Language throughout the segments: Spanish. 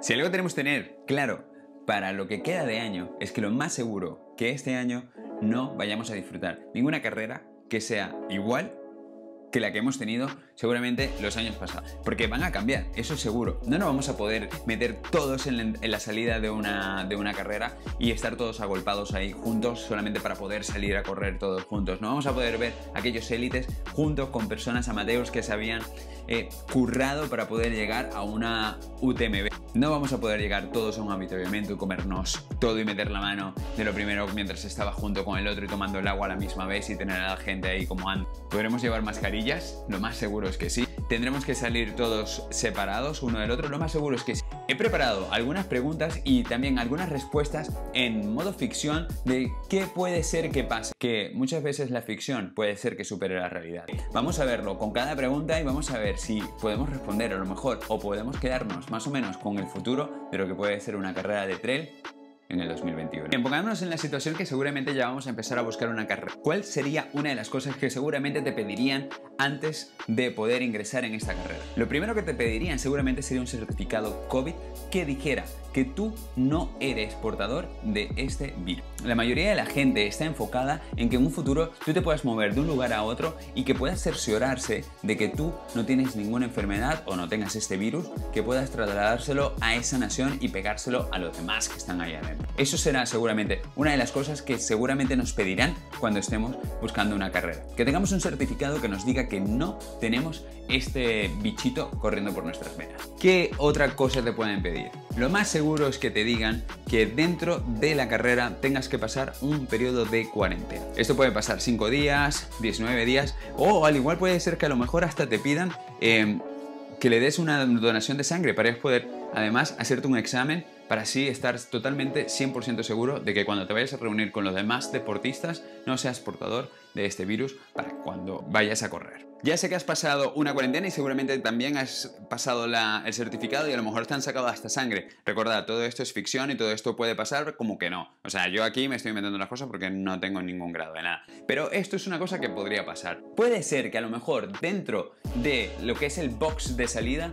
Si algo tenemos que tener claro para lo que queda de año es que lo más seguro que este año no vayamos a disfrutar ninguna carrera que sea igual que la que hemos tenido seguramente los años pasados. Porque van a cambiar, eso es seguro. No nos vamos a poder meter todos en, la salida de una, de una carrera y estar todos agolpados ahí juntos solamente para poder salir a correr todos juntos. No vamos a poder ver aquellos élites juntos con personas amateurs que se habían eh, currado para poder llegar a una UTMB. No vamos a poder llegar todos a un avituallamiento y comernos todo y meter la mano de lo primero mientras estaba junto con el otro y tomando el agua a la misma vez y tener a la gente ahí como antes. Podremos llevar mascarillas, lo más seguro es que sí. Tendremos que salir todos separados uno del otro, lo más seguro es que sí. He preparado algunas preguntas y también algunas respuestas en modo ficción de qué puede ser que pase. Que muchas veces la ficción puede ser que supere la realidad. Vamos a verlo con cada pregunta y vamos a ver si podemos responder a lo mejor o podemos quedarnos más o menos con el futuro de lo que puede ser una carrera de trail en el 2021. Bien, pongámonos en la situación que seguramente ya vamos a empezar a buscar una carrera. ¿Cuál sería una de las cosas que seguramente te pedirían antes de poder ingresar en esta carrera? Lo primero que te pedirían seguramente sería un certificado COVID que dijera que tú no eres portador de este virus. La mayoría de la gente está enfocada en que en un futuro tú te puedas mover de un lugar a otro y que puedas cerciorarse de que tú no tienes ninguna enfermedad o no tengas este virus, que puedas trasladárselo a esa nación y pegárselo a los demás que están ahí adentro. Eso será seguramente una de las cosas que seguramente nos pedirán cuando estemos buscando una carrera. Que tengamos un certificado que nos diga que no tenemos este bichito corriendo por nuestras venas. ¿Qué otra cosa te pueden pedir? Lo más seguro es que te digan que dentro de la carrera tengas que pasar un periodo de cuarentena. Esto puede pasar 5 días, 19 días o al igual puede ser que a lo mejor hasta te pidan em, que le des una donación de sangre para poder además hacerte un examen para así estar totalmente 100% seguro de que cuando te vayas a reunir con los demás deportistas no seas portador de este virus para cuando vayas a correr. Ya sé que has pasado una cuarentena y seguramente también has pasado el certificado y a lo mejor te han sacado hasta sangre. Recordad, todo esto es ficción y todo esto puede pasar como que no. O sea, yo aquí me estoy inventando las cosas porque no tengo ningún grado de nada. Pero esto es una cosa que podría pasar. Puede ser que a lo mejor dentro de lo que es el box de salida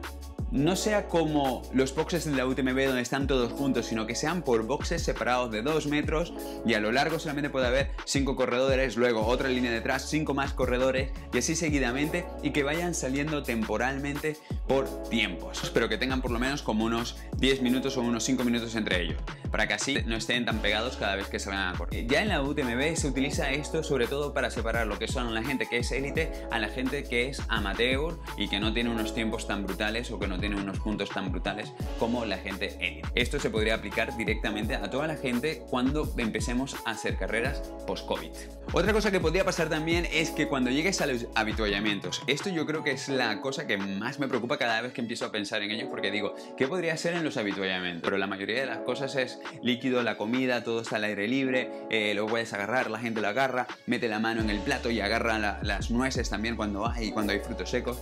no sea como los boxes de la UTMB donde están todos juntos, sino que sean por boxes separados de 2 metros y a lo largo solamente puede haber 5 corredores, luego otra línea detrás, 5 más corredores y así seguidamente y que vayan saliendo temporalmente por tiempos, pero que tengan por lo menos como unos 10 minutos o unos 5 minutos entre ellos, para que así no estén tan pegados cada vez que salgan a correr. Ya en la UTMB se utiliza esto sobre todo para separar lo que son la gente que es élite a la gente que es amateur y que no tiene unos tiempos tan brutales o que no tiene unos puntos tan brutales como la gente élite. Esto se podría aplicar directamente a toda la gente cuando empecemos a hacer carreras post-COVID. Otra cosa que podría pasar también es que cuando llegues a los habituallamientos, esto yo creo que es la cosa que más me preocupa cada vez que empiezo a pensar en ello porque digo, ¿qué podría ser en los habituallamientos? Pero la mayoría de las cosas es líquido, la comida, todo está al aire libre, eh, lo puedes agarrar, la gente lo agarra, mete la mano en el plato y agarra las nueces también cuando hay, cuando hay frutos secos.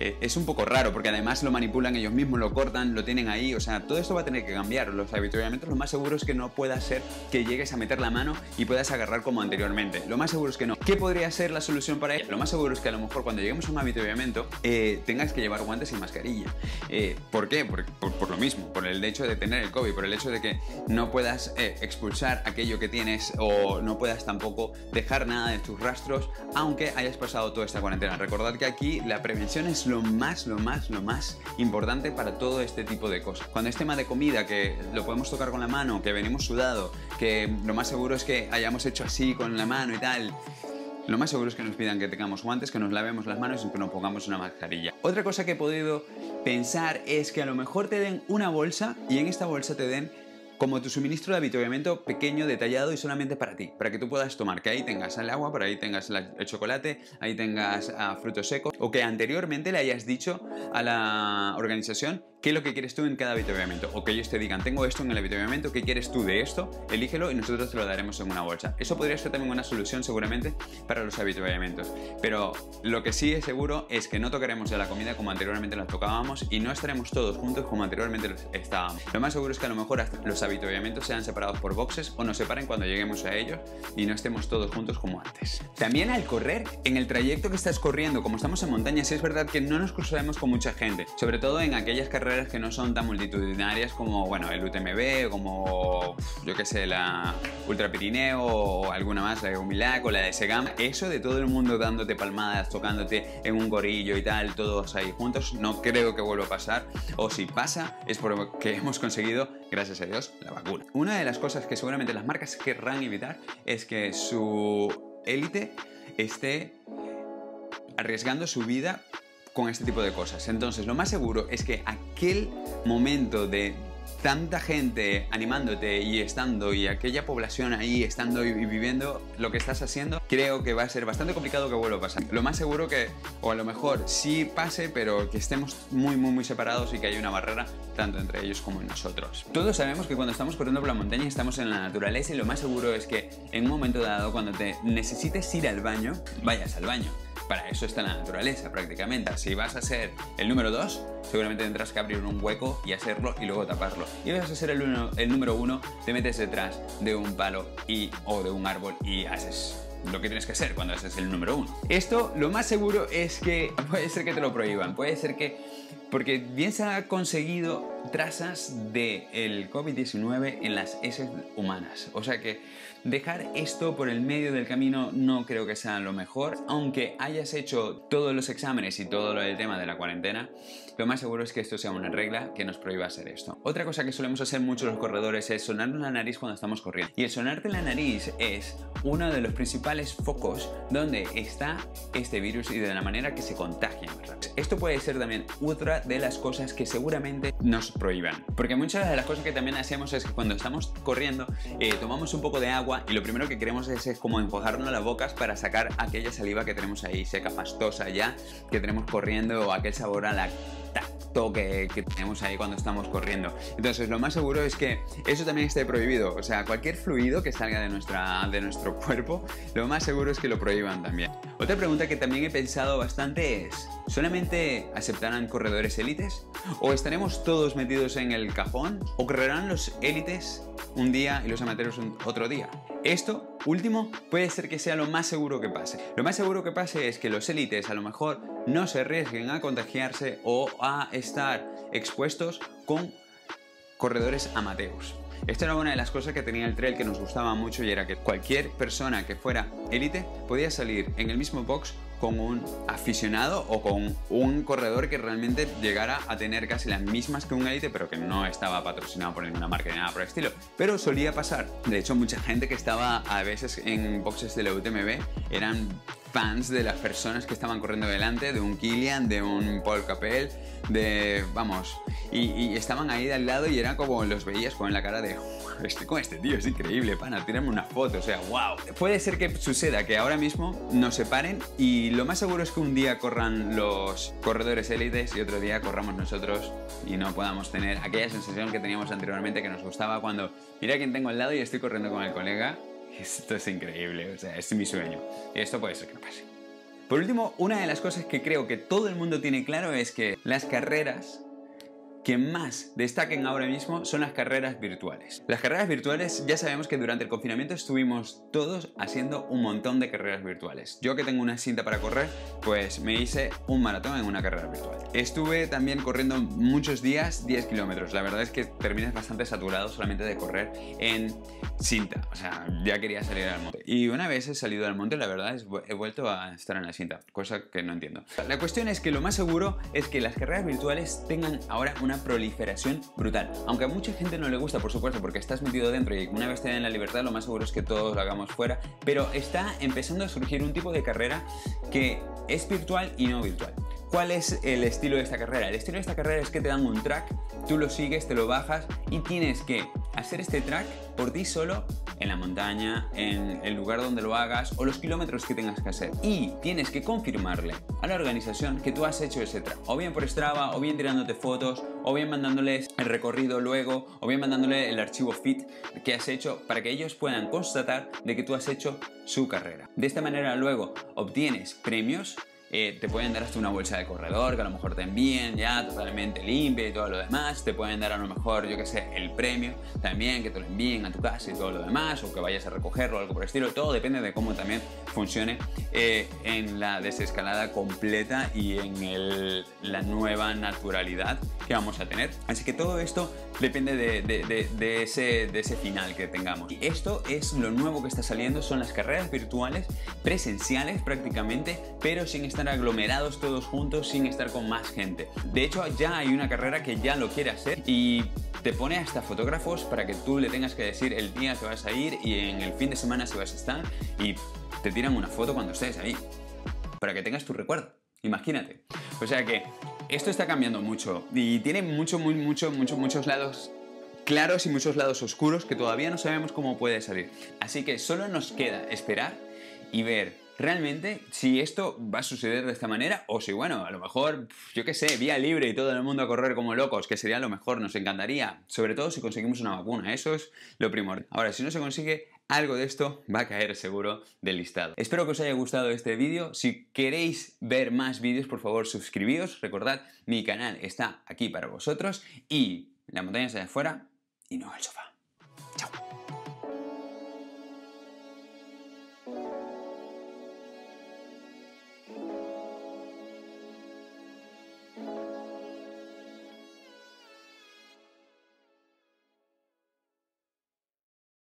Eh, es un poco raro porque además lo manipulan ellos mismos, lo cortan, lo tienen ahí, o sea, todo esto va a tener que cambiar. Los avituallamientos lo más seguro es que no pueda ser que llegues a meter la mano y puedas agarrar como anteriormente. Lo más seguro es que no. ¿Qué podría ser la solución para ello? Lo más seguro es que a lo mejor cuando lleguemos a un avituallamiento eh, tengas que llevar guantes y mascarilla. Eh, ¿Por qué? Por, lo mismo, por el hecho de tener el COVID, por el hecho de que no puedas expulsar aquello que tienes o no puedas tampoco dejar nada de tus rastros aunque hayas pasado toda esta cuarentena. Recordad que aquí la prevención es lo más, lo más, lo más importante para todo este tipo de cosas. Cuando es tema de comida, que lo podemos tocar con la mano, que venimos sudado, que lo más seguro es que hayamos hecho así con la mano y tal, lo más seguro es que nos pidan que tengamos guantes, que nos lavemos las manos y que nos pongamos una mascarilla. Otra cosa que he podido pensar es que a lo mejor te den una bolsa y en esta bolsa te den como tu suministro de habituamiento pequeño, detallado y solamente para ti, para que tú puedas tomar, que ahí tengas el agua, por ahí tengas el chocolate, ahí tengas ah, frutos secos, o que anteriormente le hayas dicho a la organización qué es lo que quieres tú en cada avituallamiento. O que ellos te digan, tengo esto en el avituallamiento, ¿qué quieres tú de esto? Elígelo y nosotros te lo daremos en una bolsa. Eso podría ser también una solución seguramente para los avituallamientos. Pero lo que sí es seguro es que no tocaremos ya la comida como anteriormente la tocábamos y no estaremos todos juntos como anteriormente estábamos. Lo más seguro es que a lo mejor los avituallamiento sean separados por boxes o nos separen cuando lleguemos a ellos y no estemos todos juntos como antes. También al correr, en el trayecto que estás corriendo, como estamos en montañas, es verdad que no nos cruzaremos con mucha gente, sobre todo en aquellas carreras que no son tan multitudinarias como, bueno, el UTMB, como, yo qué sé, la Ultra Pirineo o alguna más, la de Humilac o la de Segam. Eso de todo el mundo dándote palmadas, tocándote en un gorillo y tal, todos ahí juntos, no creo que vuelva a pasar. O si pasa, es porque hemos conseguido, gracias a Dios, la vacuna. Una de las cosas que seguramente las marcas querrán evitar es que su élite esté arriesgando su vida con este tipo de cosas. Entonces, lo más seguro es que aquel momento de tanta gente animándote y estando y aquella población ahí estando y viviendo lo que estás haciendo, creo que va a ser bastante complicado que vuelva a pasar. Lo más seguro que, o a lo mejor sí pase, pero que estemos muy, muy, muy separados y que haya una barrera tanto entre ellos como en nosotros. Todos sabemos que cuando estamos corriendo por la montaña estamos en la naturaleza y lo más seguro es que en un momento dado, cuando te necesites ir al baño, vayas al baño. Para eso está la naturaleza prácticamente. Si vas a ser el número 2, seguramente tendrás que abrir un hueco y hacerlo y luego taparlo. Y vas a ser el, el número 1, te metes detrás de un palo y, o de un árbol y haces lo que tienes que hacer cuando haces el número 1. Esto lo más seguro es que puede ser que te lo prohíban, puede ser que porque bien se ha conseguido trazas del el COVID-19 en las heces humanas. O sea que dejar esto por el medio del camino no creo que sea lo mejor. Aunque hayas hecho todos los exámenes y todo el tema de la cuarentena, lo más seguro es que esto sea una regla que nos prohíba hacer esto. Otra cosa que solemos hacer muchos los corredores es sonarnos la nariz cuando estamos corriendo. Y el sonarte la nariz es uno de los principales focos donde está este virus y de la manera que se contagia Esto puede ser también otra de las cosas que seguramente nos prohíban. Porque muchas de las cosas que también hacemos es que cuando estamos corriendo eh, tomamos un poco de agua y lo primero que queremos es, es como enjuagarnos las bocas para sacar aquella saliva que tenemos ahí seca, pastosa ya, que tenemos corriendo o aquel sabor a la que, que, tenemos ahí cuando estamos corriendo. Entonces, lo más seguro es que eso también esté prohibido. O sea, cualquier fluido que salga de, nuestra, de nuestro cuerpo, lo más seguro es que lo prohíban también. Otra pregunta que también he pensado bastante es, ¿solamente aceptarán corredores élites? ¿O estaremos todos metidos en el cajón? ¿O correrán los élites un día y los amateurs otro día? Esto último puede ser que sea lo más seguro que pase. Lo más seguro que pase es que los élites a lo mejor no se arriesguen a contagiarse o a estar expuestos con corredores amateurs. Esta era una de las cosas que tenía el trail que nos gustaba mucho y era que cualquier persona que fuera élite podía salir en el mismo box con un aficionado o con un corredor que realmente llegara a tener casi las mismas que un élite, pero que no estaba patrocinado por ninguna marca ni nada por el estilo. Pero solía pasar. De hecho, mucha gente que estaba a veces en boxes de la UTMB eran fans de las personas que estaban corriendo delante, de un Kilian, de un Paul Capel, de. vamos. Y, estaban ahí de al lado y era como los veías con la cara de. Estoy con este tío, es increíble, pana, tírame una foto, o sea, wow. Puede ser que suceda que ahora mismo nos separen y lo más seguro es que un día corran los corredores élites y otro día corramos nosotros y no podamos tener aquella sensación que teníamos anteriormente que nos gustaba cuando mira quién tengo al lado y estoy corriendo con el colega. Esto es increíble, o sea, es mi sueño. Esto puede ser que no pase. Por último, una de las cosas que creo que todo el mundo tiene claro es que las carreras que más destaquen ahora mismo son las carreras virtuales. Las carreras virtuales ya sabemos que durante el confinamiento estuvimos todos haciendo un montón de carreras virtuales. Yo que tengo una cinta para correr, pues me hice un maratón en una carrera virtual. Estuve también corriendo muchos días 10 kilómetros. La verdad es que terminas bastante saturado solamente de correr en cinta. O sea, ya quería salir al monte. Y una vez he salido al monte, la verdad es he vuelto a estar en la cinta, cosa que no entiendo. La cuestión es que lo más seguro es que las carreras virtuales tengan ahora una proliferación brutal. Aunque a mucha gente no le gusta, por supuesto, porque estás metido dentro y una vez te den la libertad, lo más seguro es que todos lo hagamos fuera. Pero está empezando a surgir un tipo de carrera que es virtual y no virtual. ¿Cuál es el estilo de esta carrera? El estilo de esta carrera es que te dan un track, tú lo sigues, te lo bajas y tienes que hacer este track por ti solo en la montaña, en el lugar donde lo hagas o los kilómetros que tengas que hacer. Y tienes que confirmarle a la organización que tú has hecho ese track, o bien por Strava, o bien tirándote fotos, o bien mandándoles el recorrido luego, o bien mandándole el archivo fit que has hecho para que ellos puedan constatar de que tú has hecho su carrera. De esta manera luego obtienes premios eh, te pueden dar hasta una bolsa de corredor que a lo mejor te envíen ya totalmente limpia y todo lo demás, te pueden dar a lo mejor, yo que sé, el premio también, que te lo envíen a tu casa y todo lo demás, o que vayas a recogerlo algo por el estilo, todo depende de cómo también funcione eh, en la desescalada completa y en la nueva naturalidad que vamos a tener. Así que todo esto depende de, ese, de ese final que tengamos. Y esto es lo nuevo que está saliendo, son las carreras virtuales presenciales prácticamente, pero sin aglomerados todos juntos, sin estar con más gente. De hecho, ya hay una carrera que ya lo quiere hacer y te pone hasta fotógrafos para que tú le tengas que decir el día que vas a ir y en el fin de semana si vas a estar y te tiran una foto cuando estés ahí, para que tengas tu recuerdo. Imagínate. O sea que esto está cambiando mucho y tiene mucho, muy, mucho, mucho, muchos lados claros y muchos lados oscuros que todavía no sabemos cómo puede salir. Así que solo nos queda esperar y ver realmente si esto va a suceder de esta manera o si, bueno, a lo mejor, yo qué sé, vía libre y todo el mundo a correr como locos, que sería lo mejor, nos encantaría, sobre todo si conseguimos una vacuna, eso es lo primordial. Ahora, si no se consigue, algo de esto va a caer seguro del listado. Espero que os haya gustado este vídeo. Si queréis ver más vídeos, por favor, suscribíos. Recordad, mi canal está aquí para vosotros y la montaña está de afuera y no el sofá.